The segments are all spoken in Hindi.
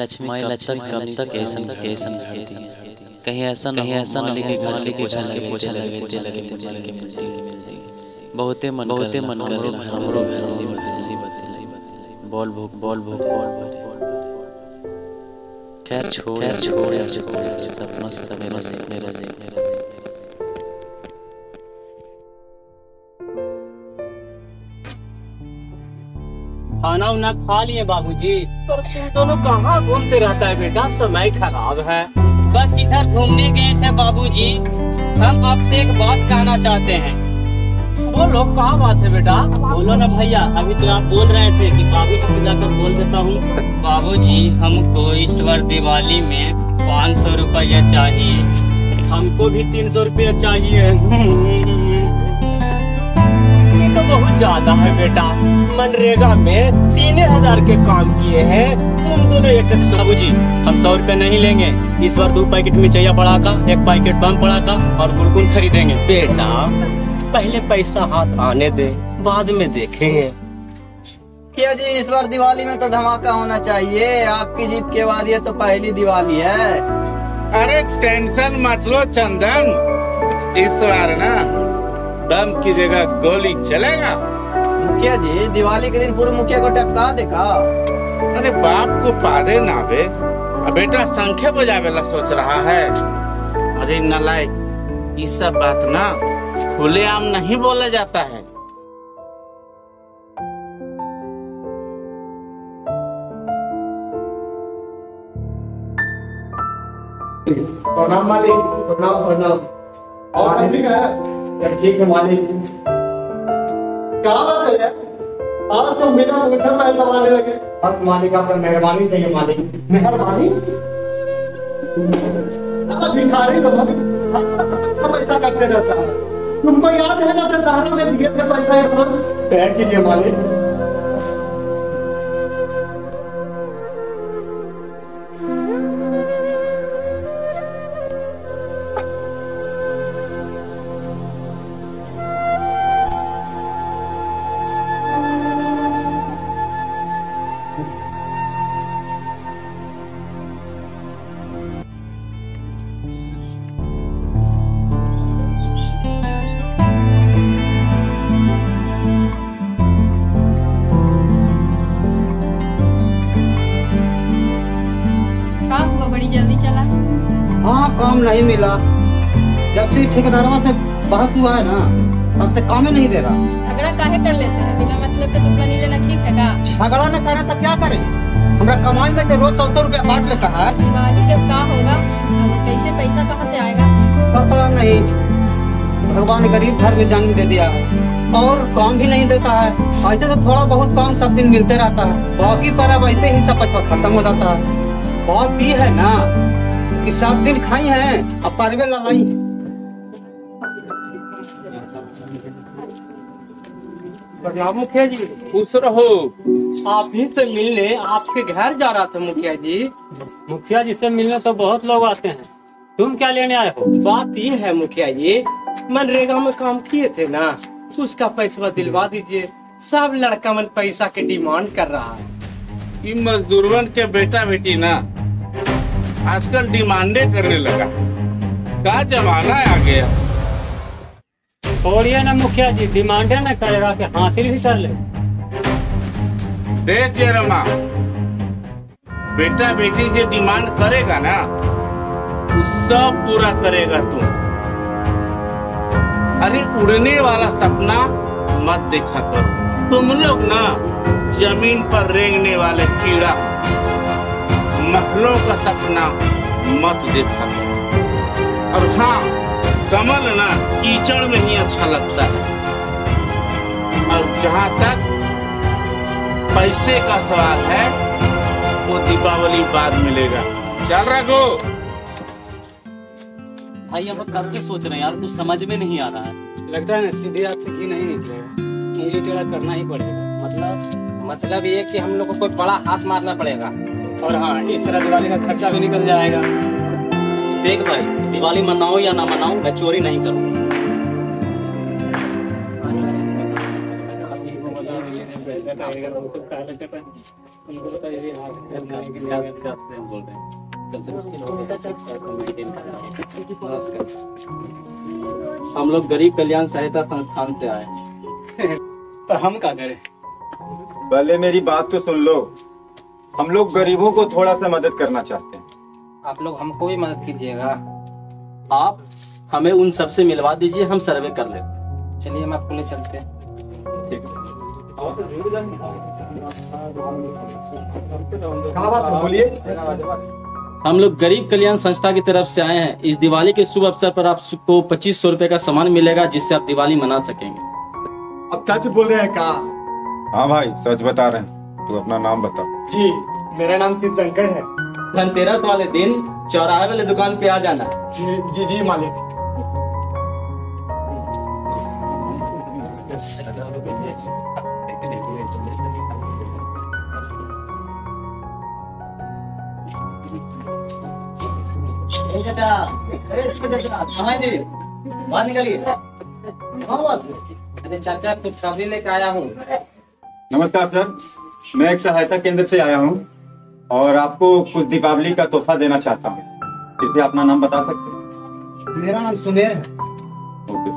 लक्ष्मी माई लक्ष्मी कब तक ऐसा कैसन कैसन कहीं ऐसा कहीं ऐसा न लिखे घर के पूछा लगे पूछा लगे पूछा लगे पूछा लगे बहुते मन बहुते मन कर हमरो घर दिली बदली बदली बोल भूख बॉल भूख बॉल भरे खैर छोड़ खैर छोड़ छोड़ सब मस्त सब मेरा से मेरा से मेरा खाना उना खा लिए बाबूजी। पर तुम दोनों कहाँ घूमते रहता है बेटा? समय खराब है। बस इधर घूमने गए थे बाबूजी। हम आपसे एक बात कहना चाहते हैं। बोलो कहाँ बात है बेटा? बोलो ना भैया अभी तो आप बोल रहे थे कि बाबूजी से जाकर बोल देता हूँ। बाबूजी हमको इस बार दिवाली में पाँच सौ रुपया चाहिए। हमको भी तीन सौ रुपया चाहिए। तो ज़्यादा है बेटा। मनरेगा में तीन हज़ार के काम किए हैं। तुम दोनों एक एक सौ बाबूजी हम सौ रुपया नहीं लेंगे। इस बार दो पैकेट मिर्चैया पड़ा का एक पैकेट बम पड़ा का और गुड़गुन खरीदेंगे। बेटा पहले पैसा हाथ आने दे बाद में देखेंगे। क्या जी इस बार दिवाली में तो धमाका होना चाहिए। आपकी जीत के बाद ये तो पहली दिवाली है। अरे टेंशन मत लो चंदन। इस बार ना दम की जगह गोली चलेगा। मुखिया जी दिवाली के दिन पूर्व मुखिया को टपका देखा। अरे बाप को पादे ना बे। अब बेटा संख्या बजावे ला सोच रहा है। अरे नलायक ये सब बात ना खुलेआम नहीं बोला जाता है। प्रणाम मालिक प्रणाम प्रणाम। और ठीक है? ठीक है मालिक? क्या बात है। आज तो बिना पूछे मैं दबाने लगे अब मालिक आपका मेहरबानी चाहिए मालिक। मेहरबानी? भिखारी तो सब ऐसा करते रहता है। तुमको याद है ना दशहरा में दिए थे पैसा एडवांस? तय कीजिए मालिक। काम नहीं मिला। जब से ठेकेदारवा से बहस हुआ है ना तब से काम ही नहीं दे रहा। झगड़ा काहे कर लेते हैं? बिना मतलब के दुश्मनी लेना ठीक है का झगड़ा न करे तो क्या करे? हमरा कमाई में से रोज सौ सौ रुपया बांट लेता है। दिवाली के का होगा? कैसे पैसा कहाँ से आएगा? पता नहीं। भगवान गरीब घर में जन्म दे दिया है। और काम भी नहीं देता है। ऐसे तो थोड़ा बहुत काम सब दिन मिलते रहता है। बाकी पर अब ऐसे ही सब खत्म हो जाता है। बहुत दी है ना कि सब दिन खाई है अब परवे ललाई प्रणाम मुखिया जी। खुश रहो। आप ही से मिलने आपके घर जा रहा था मुखिया जी। मुखिया जी से मिलने तो बहुत लोग आते हैं। तुम क्या लेने आए हो? बात ये है मुखिया जी मनरेगा में काम किए थे ना उसका पैसा दिलवा दीजिए। सब लड़का मन पैसा के डिमांड कर रहा है। ये मजदूरवन के बेटा बेटी ना आजकल डिमांडे करने लगा। का जमाना आ गया छोड़िए ना मुखिया जी डिमांडे न करेगा कि हासिल भी कर ले। देख ये रमा बेटा बेटी जो डिमांड करेगा ना वो सब पूरा करेगा तू। अरे उड़ने वाला सपना मत देखा करो। तुम लोग ना ज़मीन पर रेंगने वाले कीड़ा। महलों का सपना मत देखा करो। और हाँ कमल ना कीचड़ में ही अच्छा लगता है। और जहाँ तक पैसे का सवाल है वो दीपावली बाद मिलेगा। चल रखो भाई हम कब से सोच रहे हैं यार? कुछ समझ में नहीं आ रहा है। लगता है ना सीधे हाथ से घी नहीं निकलेगा उंगली टेढ़ा करना ही पड़ेगा। मतलब मतलब ये कि हम लोग को कोई बड़ा हाथ मारना पड़ेगा। और हाँ इस तरह दिवाली का खर्चा भी निकल जाएगा। देख भाई, दिवाली मनाओ या ना मनाओ, मैं चोरी नहीं करूँगा। हम लोग गरीब कल्याण सहायता संस्थान से आए तो हम क्या करें पहले मेरी बात तो सुन लो। हम लोग गरीबों को थोड़ा सा मदद करना चाहते हैं। आप लोग हमको भी मदद कीजिएगा। आप हमें उन सबसे मिलवा दीजिए हम सर्वे कर लेते चलिए हम आपको ले चलते हैं। बात है? बोलिए। हम लोग गरीब कल्याण संस्था की तरफ़ से आए हैं। इस दिवाली के शुभ अवसर पर आपको पच्चीस सौ रूपए का सामान मिलेगा जिससे आप दिवाली मना सकेंगे। अब सच बोल रहे हैं? का हाँ भाई सच बता रहे हैं। तू अपना नाम बता। जी मेरा नाम शिव शंकर है। धनतेरस वाले दिन चौराहे वाले दुकान पे आ जाना। जी जी जी मालिक। बाहर निकलिए। अरे चाचा कुछ खबरी लेके आया हूँ। नमस्कार सर। मैं एक सहायता केंद्र से आया हूँ और आपको कुछ दीपावली का तोहफा देना चाहता हूँ। कृपया अपना नाम बता सकते मेरा नाम सुमेर है। हैं ओके।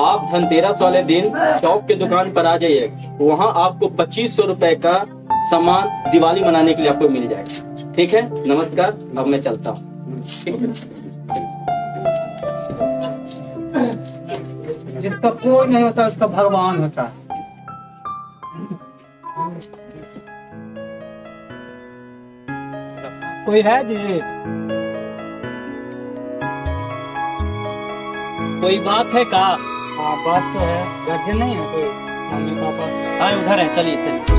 आप धनतेरस वाले दिन चौक के दुकान पर आ जाइए। वहाँ आपको पच्चीस सौ रूपए का सामान दिवाली मनाने के लिए आपको मिल जाएगा। ठीक है? नमस्कार अब मैं चलता हूँ। जिसका कोई नहीं होता उसका भगवान होता। है कोई है जी? कोई बात है का? हाँ बात तो है। गार्जियन नहीं है कोई? Mummy papa? हाँ उधर है चलिए चलिए।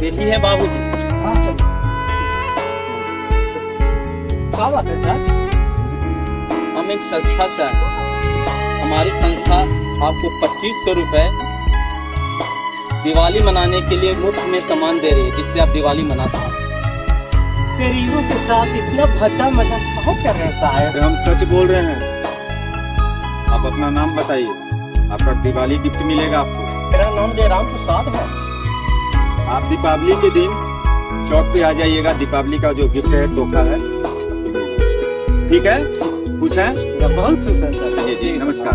बेटी है हाँ क्या बात है सर हम एक संस्था से हमारी संस्था आपको पच्चीस सौ रूपए दिवाली मनाने के लिए मुफ़्त में सामान दे रही है जिससे आप दिवाली मना सकें। गरीबों के साथ इतना भद्दा साहब कर रहे हैं साहब? हम सच बोल रहे हैं। आप अपना नाम बताइए। आपका दिवाली गिफ्ट मिलेगा आपको। मेरा नाम जयराम प्रसाद है। आप दीपावली के दिन चौक पे आ जाइएगा। दीपावली का जो गिफ्ट है तोहफा है। ठीक है? खुश है? बहुत खुश है सर। चलिए जी नमस्कार।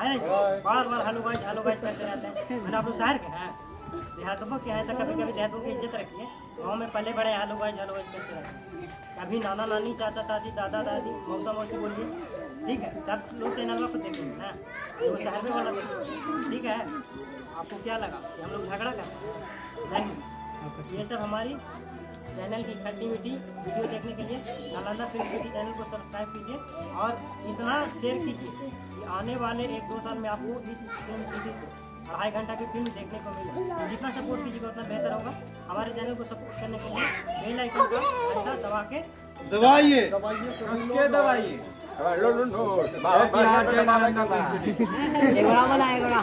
अरे, बार बार हेलो गाइस हेलो गाइस करते रहते हैं। मैंने आप लोग शहर के हैं। देहातों के हैं तो कभी कभी देहातों की इज़्ज़त रखिए। गाँव में पले बड़े हेलो गाइस हेलो गाइस करते रहते हैं। कभी नाना नानी, चाचा चाची, दादा दादी, मौसा मौसी बोलिए। ठीक है, सब लोग चैनल पर देखेंगे ना? वो शहर में वाला देखेंगे ठीक है? आपको क्या लगा हम लोग झगड़ा कर हैं? ये सब हमारी चैनल की मीठी वीडियो देखने के लिए नालंदा फ़िल्म सिटी चैनल को सब्सक्राइब कीजिए और इतना शेयर कीजिए कि आने वाले एक दो साल में आपको इस फ़िल्म सिटी से अढ़ाई घंटा की फ़िल्म देखने को मिले। तो जितना सपोर्ट कीजिएगा उतना बेहतर होगा। हमारे चैनल को सपोर्ट करने के लिए बेल आइकन का घंटा दबा के दबाइए। उसके दबाइए। एगोड़ा बना एगोड़ा